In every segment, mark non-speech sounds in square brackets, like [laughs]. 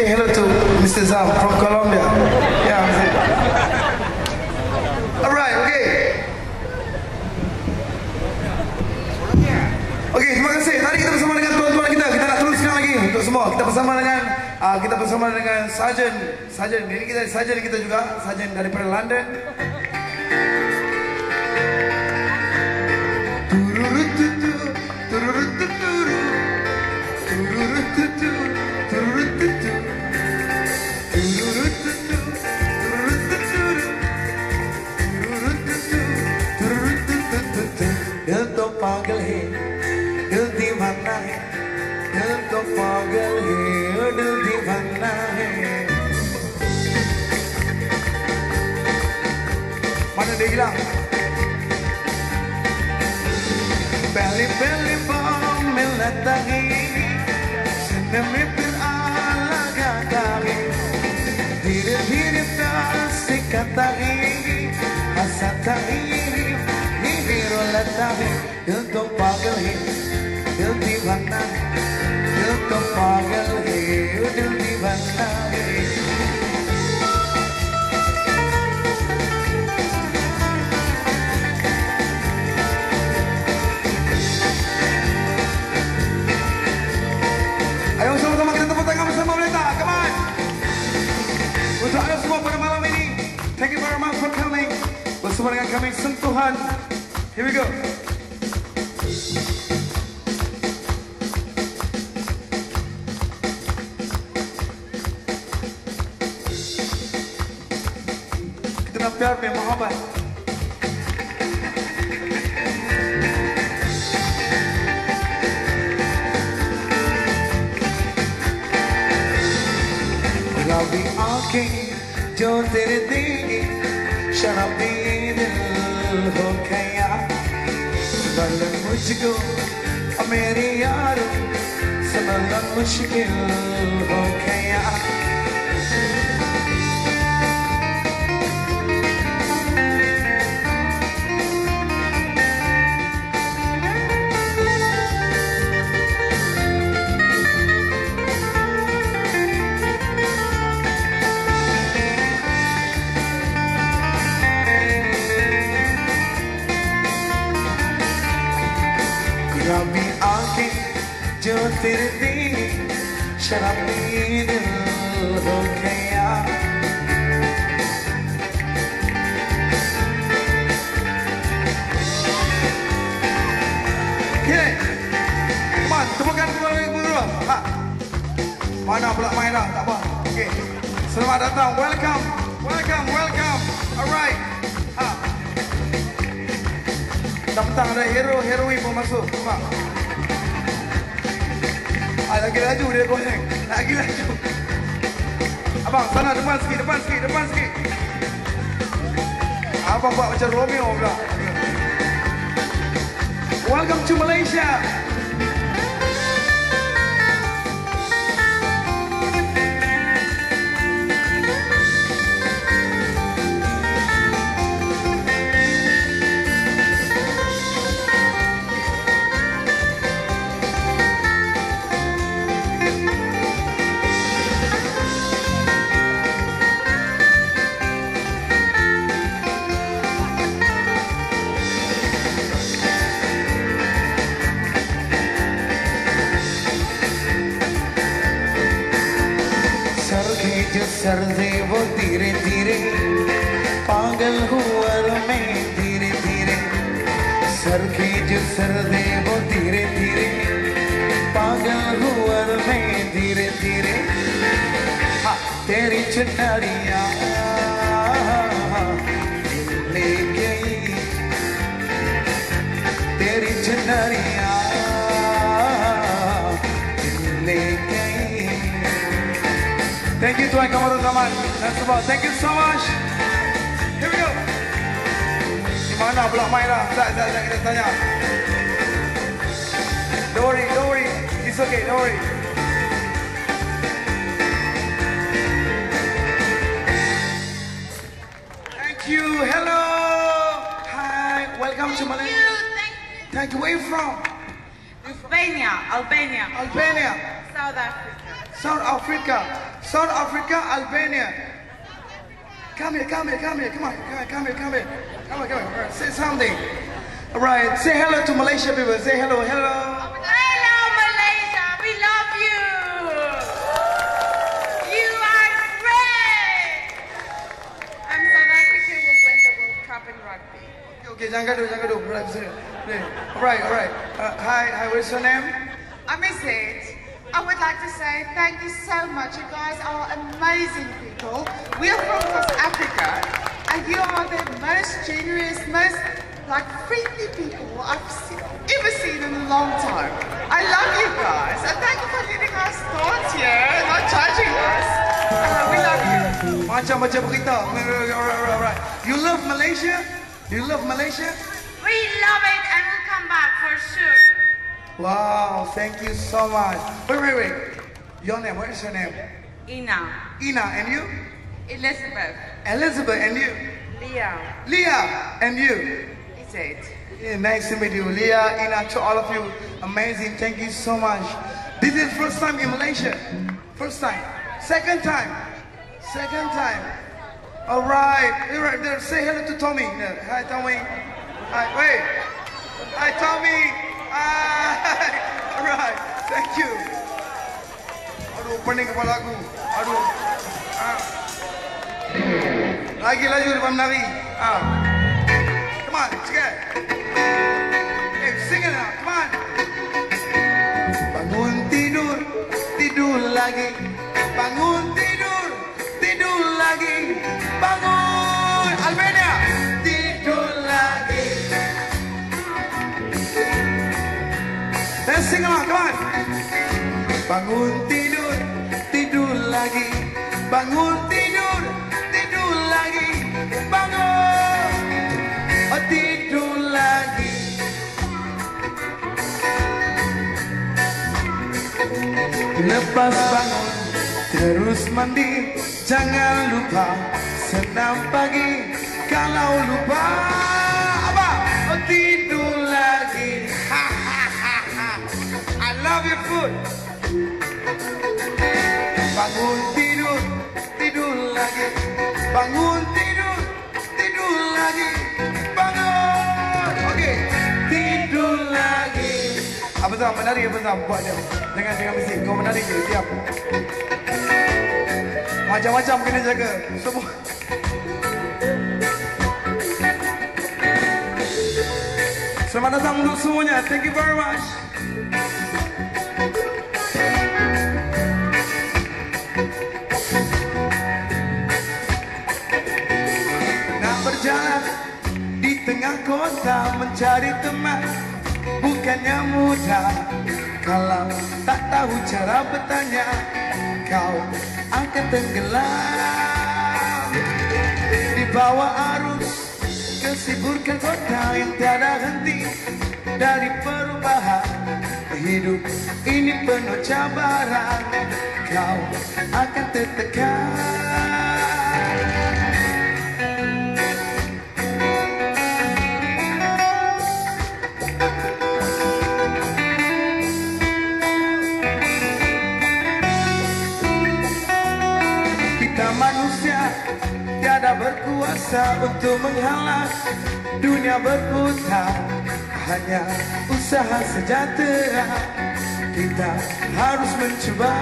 say hello to Mr. Zam from Colombia. Yeah, I'm saying. All right, okay. Okey, terima kasih. Tadi kita bersama dengan tuan-tuan kita. Kita nak teruskan lagi untuk semua. Kita bersama dengan uh, kita bersama dengan Sarjan. Sarjan ini kita Sarjan kita juga, Sarjan daripada London. पहली पहली बार मिलता है सीने में फिर आ लगाता है धीरे धीरे प्यार सिखाता है हंसाता है नींद रुलाता है दिल तो पागल है दिल दीवाना है दिल तो पागल है ओ दिल दीवाना है kami Sentuhan. Here we go. Kita nak प्यार में मोहब्बत गुलाबी आंखें जो तेरे देंगे शराबी दिल हो गया। संभल मुझको मेरे यार संभल मुश्किल हो गया। ترضي شربين الهكية Yeay Man, temukan keluarga ibu dulu ha. Mana pula main dah, tak apa Oke. Selamat datang, welcome Welcome, welcome Alright ha. Dah petang ada hero-heroin pun masuk Nampak? Ah, lagi laju dia goseng. Lagi laju. Abang, sana depan sikit, depan sikit, depan sikit. Abang buat macam Romeo pula. Welcome to Malaysia. Sir से वो धीरे धीरे पागल हुआ मैं धीरे धीरे। सर के जो सर दे वो धीरे धीरे पागल हुआ मैं धीरे धीरे। हाँ, तेरी चुनरिया Thank you Tuan Kamarul Zaman semua. Thank you so much. Here we go. Di mana pula main lah? Zat, Zat, Zat, kita tanya. Don't worry, don't worry. It's okay, don't worry. Thank you. Hello. Hi. Welcome to Malaysia. Thank you. Where you from? Albania, Albania, Albania. South Africa. South Africa, South Africa, Albania. Come here, come here, come here, come on, come here, come here, come here, come on. All right, say something. All right, say hello to Malaysia people. Say hello, hello. Hello, Malaysia. We love you. You are great. I'm South Africa will win the World Cup in rugby. Okay, jangan gaduh. All right, all right, all right. Uh, hi, hi, what's your name? I'm Izzy. I would like to say thank you so much. You guys are amazing people. We are from South Africa, and you are the most generous, most like friendly people I've se- ever seen in a long time. I love you guys, and thank you for letting us start here, not judging us. Uh, we love you. Macam macam berita. All right, all right, all right. You love Malaysia? You love Malaysia? We love it, and we'll come back for sure. Wow, thank you so much. Wait, wait, wait. Your name, what is your name? Ina, Ina, and you? Elizabeth, Elizabeth, and you? Leah, Leah, and you? Yeah, nice to meet you. Leah, Ina, to all of you. Amazing, thank you so much. This is first time in Malaysia. First time. Second time. Second time. All right. All right. There. Say hello to Tommy. Hi, Tommy. Hi. Wait. Hi, Tommy. [laughs] Hi. All right. Thank you. Aduh, pening kepala aku. Aduh. Ah. Lagi laju depan menari. Ah. Come on, sikit. Hey, sing it now. Come on. Bangun tidur, tidur lagi. Sing along, come. Bangun tidur, tidur lagi. Bangun tidur, tidur lagi. Bangun. Oh, tidur lagi. Lepas bangun, terus mandi. Jangan lupa senam pagi. Kalau lupa food. Bangun tidur, tidur lagi. Bangun tidur, tidur lagi. Bangun. Okey, tidur lagi. Apa sah menari apa sah buat dia. Jangan jangan mesti kau menari je siap. Macam-macam kena jaga. Semua. Selamat datang untuk semuanya. Thank you very much. Tengah kota mencari teman Bukannya mudah. Kalau tak tahu cara bertanya Kau akan tenggelam. Di bawah arus Kesibukan kota yang tiada henti Dari perubahan. Hidup ini penuh cabaran. Kau akan tertekan untuk menghalang dunia berputar hanya usaha sejahtera kita harus mencoba.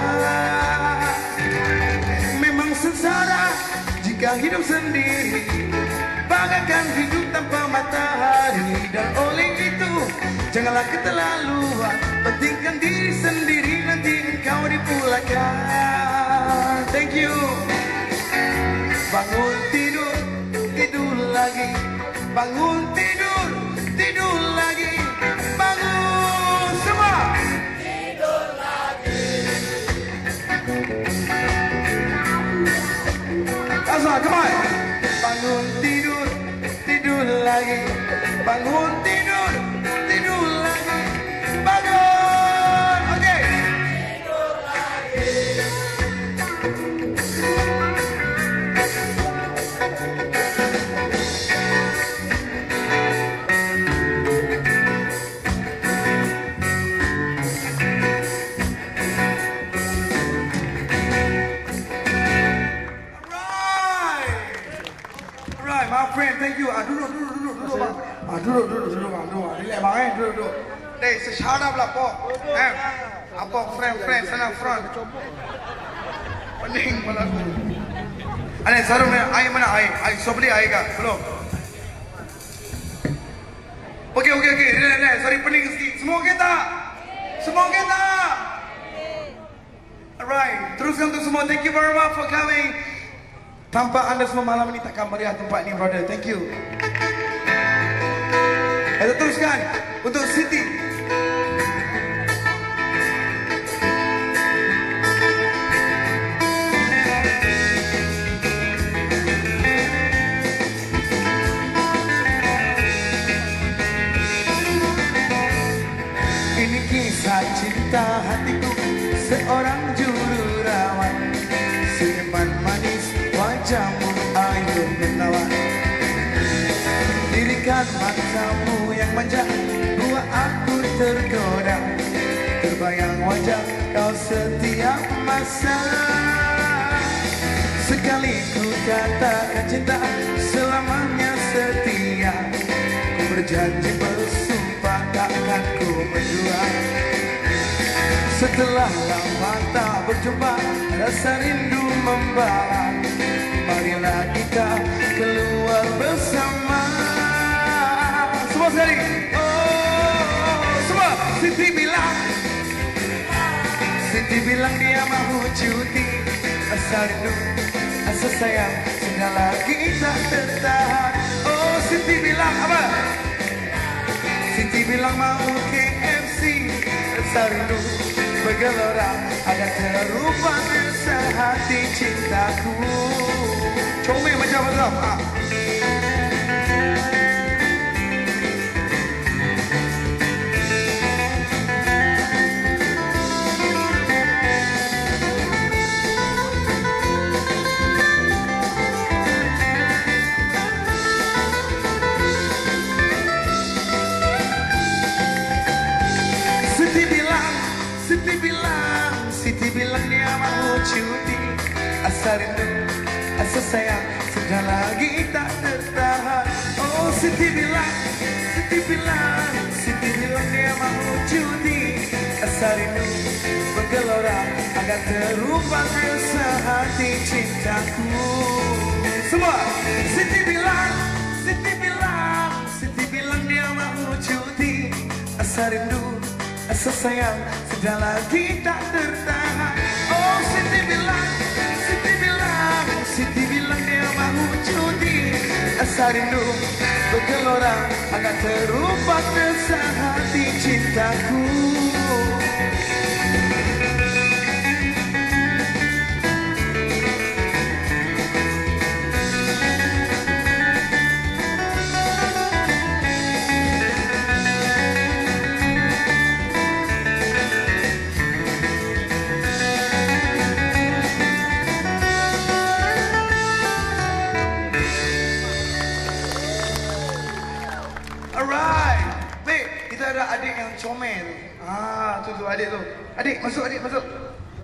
Memang sengsara jika hidup sendiri bagaikan hidup tanpa matahari. Dan oleh itu janganlah keterlaluan pentingkan diri sendiri nanti engkau dipulangkan. Thank you. Bangun tidur lagi. Bangun tidur, tidur lagi. Bangun semua. Asa, come on. Bangun tidur, tidur lagi. Bangun tidur, tidur duduk, duduk. Deh, sesyarap lah, po. Eh, apa friend, friend, sana front. Pening pala aku. Ane, sarum ni, air mana air? Air, so beli air kah? Belum. Okey, okey, okey. Relax, relax. Sorry, pening sikit. Semua tak? Semua tak? Alright, teruskan untuk semua. Thank you very much for coming. Tanpa anda semua malam ini takkan meriah tempat ini, brother. Thank you. Kita teruskan untuk Siti. Tergoda. Terbayang wajah kau setiap masa. Sekali ku katakan cinta selamanya setia. Ku berjanji bersumpah takkan ku mendua Setelah lama tak berjumpa Rasa rindu membara Marilah kita keluar bersama Siti bilang dia mahu cuti Asa rindu, asa sayang Sudah lagi tak tertahan Oh, Siti bilang apa? Siti bilang mau KFC Rasa rindu bergelora Agar terlupa sehati cintaku Comel macam apa ha. Asa rindu, asa sayang. Sudah lagi tak tertahan. Oh Siti bilang, Siti bilang Siti bilang dia mau cuti Asa rindu, bergelora Agar terlupakan sehati cintaku. Semua, Siti bilang, Siti bilang Siti bilang dia mau cuti Asa rindu, asa sayang. Sudah lagi tak tertahan. Oh Siti bilang, Asa rindu, bergelora Akan terlupakan sehati cintaku